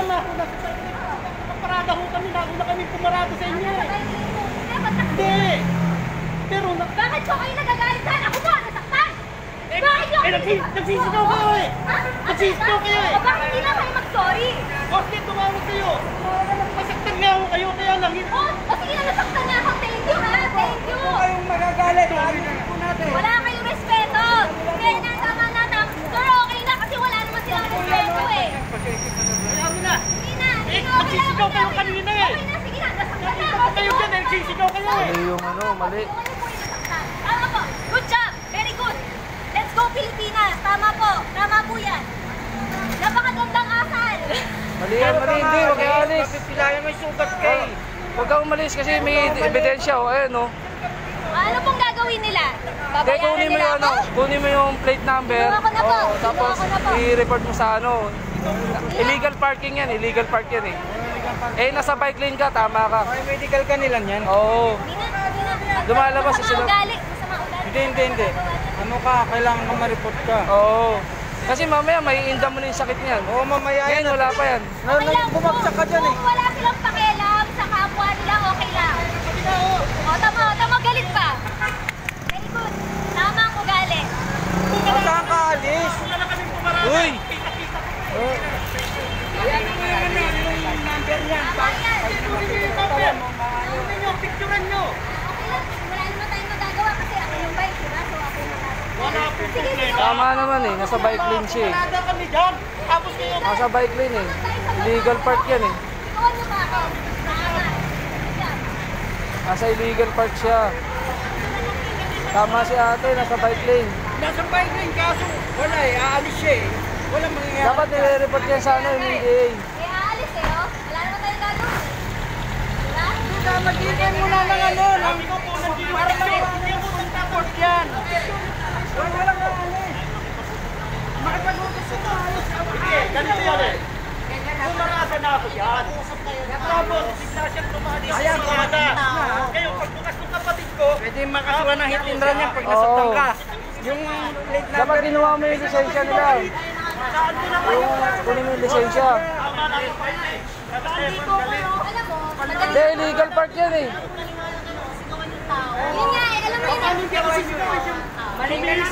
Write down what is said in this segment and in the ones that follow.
tama ho na parada ho kami, nauna kami pumarada sa inyo. eh. Hindi. Pero na... Bakit po kayo nagagalit sa akin? Ako po, nasaktan! Eh, Bakit niyo eh, ako- nagsi- nagsisigaw kayo eh. Nagsisigaw kayo eh. Bakit hindi na kayo mag-sorry? Bakit tumawag kayo? Masaktan nga ho kayo, kaya lang. O, o sige na nasaktan niya ako. Thank you ha, thank you. kayong magagalit. Po natin. Wala kayong respeto. Kaya na, tama na, tama. Pero okay na kasi wala naman silang respeto eh. Kaya mo na. Sige na, Eh, sige na, okay na, nagsisigaw kayo na. kanina eh. Okay na, sige na, nasaktan na ako. Kayo dyan eh, nagsisigaw kayo eh. Mali yung ano, mali. Kayo yung. Tama po. Good job. Very good. Let's go Pilipinas. Tama po. Tama po yan. Napakagandang asal. Mali yan, mali. Hindi, huwag kang alis. Pipilayan may sugat kay. Huwag kang umalis kasi may ebidensya. O, ayan o. Ano pong gagawin nila? Babayaran kunin mo nila yung, ano, ako? kunin mo yung plate number. Kinuha ko na po. Oo, tapos ko i-report mo sa ano. Illegal parking yan, illegal park yan eh. Eh, nasa bike lane ka, tama ka. May medical ka nila yan. Oo. Lumalabas Masama sila. Hindi, hindi, hindi. Ano ka, kailangan ka ma-report ka. Oo. Kasi mamaya may inda mo na yung sakit niyan. Oo, mamaya Ngayon, yan. wala pa yan. Na, Okay lang bumagsak ka dyan eh. Kung wala silang pakialam sa kapwa nila, okay lang. O, tama, tama, galit pa. Very good. Tama ang ugali. Kung saan ka alis? Uy! Tama yan. Kunin nyo, picturean nyo. Okay lang. Wala naman tayong magagawa kasi ako yung? So, ako yung Wala po problema. Tama naman eh, nasa bike lane siya eh. Nasa bike lane eh. Illegal park yan eh. Nasa illegal park siya. Tama si ate, nasa bike lane. Nasa bike lane kaso wala eh, aalis siya eh. Walang mangyayari. Dapat nire-report yan sa ano, MDA. Eh, aalis eh, oh. Wala naman tayong gagawin. Diba? Kaya magiging mo na lang ano, ng. Hindi po nagtapos yan. Wala walang aalis. Makipag-utos sa tayo. Sige, ganito yan eh. Pumarada na ako dyan. Tapos, bigla siyang tumali sa Ayan, parada. na. Ngayon, pagbukas ng kapatid ko, Pwede makasuha ng hit and run yan pag nasaktan ka. Yung plate Dapat number. ginawa mo yung lisensya nila. Yung kunin mo yung lisensya. Yung. Hindi illegal park yan eh. Yun nga eh, alam mo yun. Paano hindi ako sisigaw eh?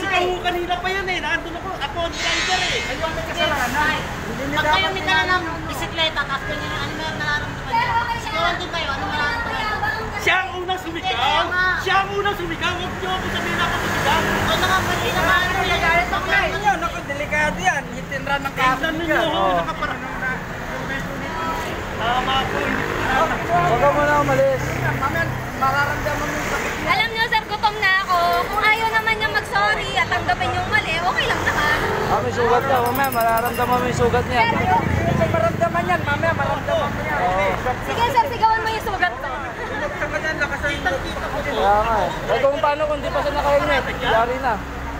Ko kanina pa yan eh. Nandun ako. Ako ang driver eh. Kayo ang nagkasalanan. Pag kayo may dala ng bisikleta, tapos ganyan yung ano na nararamdaman niyo. okay Sigawan din kayo, sumigaw. Siya ang unang sumigaw. Huwag niyo ako sabihin ako sumigaw. O nakamali naman, ano yung galit ako Ano nyo, naku, delikado yan. Hit and run ng kaso ninyo yan. ako. Nakaparang Tama po. na- Huwag ka muna umalis. Mamaya, mararamdaman mo yung sakit yan. Alam niyo, sir, gutom na ako. Kung ayaw naman niya mag-sorry at tanggapin yung mali, okay lang. Ah, may sugat ka. Mamaya, mararamdaman mo yung sugat niya. Maramdaman yan, mamaya maramdaman mo yan. Sige, sir, sigawan mo yung sugat ko. Ka Kaya nga eh. Eh kung paano kung di pa siya naka-helmet, yari na.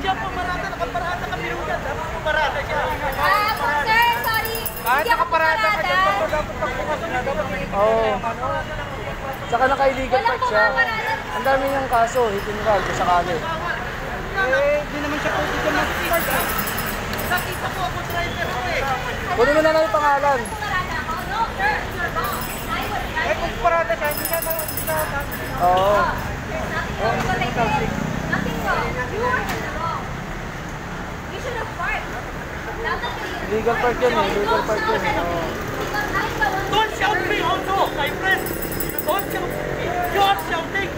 Siya pumarada. Nakaparada kami rin dyan. Tapos pumarada siya. Ah, po, sir, sorry. Kahit nakaparada ka dyan, dapat pagbukas na dapat may Oo. Saka naka-illegal park siya. Ang dami niyang kaso, hit and run, kung sakali. Eh, di naman siya pwede dyan mag-start eh. Nakita ko ako driver ko eh. Kunin mo na lang yung pangalan. Eh, kung parada siya, hindi siya na- hindi siya Oo. There's nothing wrong. You were in the wrong. You should have parked. Dapat kayo- Legal park yan eh, legal park bawal Don't shout me also, my friend. Don't shout me. You are shouting.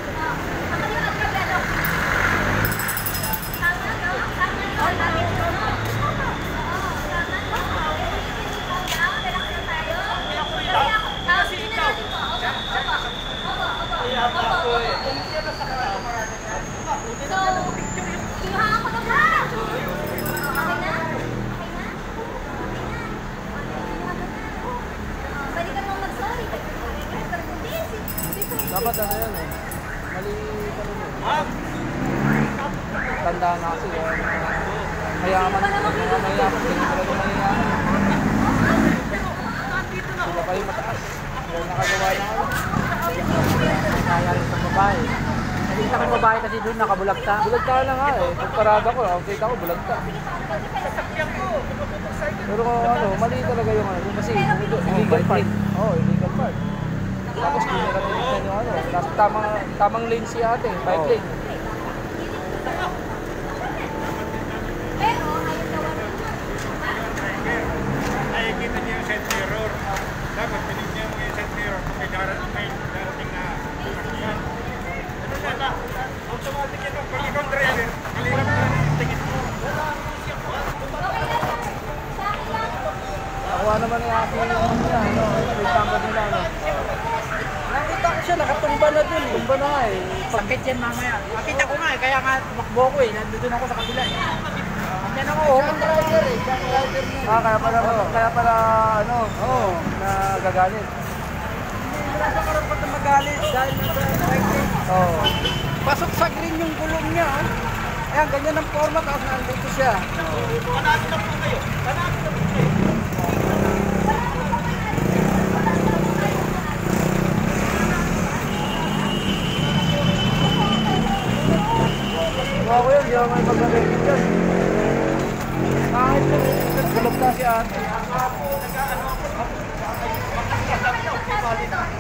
Pwede ka nang mag-sorry. Dapat ano yan eh. Mali pa rin eh. Ha? Tanda na kasi. eh. Mayaman. Mga mayaman. Ganyan talaga mayaman. Sila pa yung mataas. Sila nakagawa na kayo. Nangyayari sa babae. Nakita ko babae kasi doon nakabulagta. Bulagta na nga eh. Pag parada ko, ang kita ko bulagta. Pero kung ano, mali talaga yung ano. Kasi illegal park. Oo, oh, illegal park. Tapos hindi nila tinignan yung ano. Tapos tamang, tamang lane si ate, bike lane. Nakikita niyo yung side mirror. Dapat tinignan mo yung side mirror kung may darating, na sasakyan. Ano na na? Automatic yan. Pag ikaw driver, kalirap na tingin mo. Nakuha naman yung ano nila, ano, yung number nila, ano. Siya, nakatumba na dun eh. Tumba na nga eh. Sakit yan mamaya. Nakita ko nga eh, kaya nga tumakbo ko eh. Nandun ako sa kabila eh. Andyan ako. oh. driver eh. Siya ang driver niya. Ah, kaya pala, kaya pala, ano, Oo. nagagalit. Wala sa karapat na magalit dahil nasa bike. Oo. Pasok sa green yung gulong niya. Oh. Ayan, ganyan ang forma tapos nandito siya. Panalo na po kayo. Panalo na po kayo. Ako yun, di ako may pag-record yun. Kahit po, nagulog na si ate.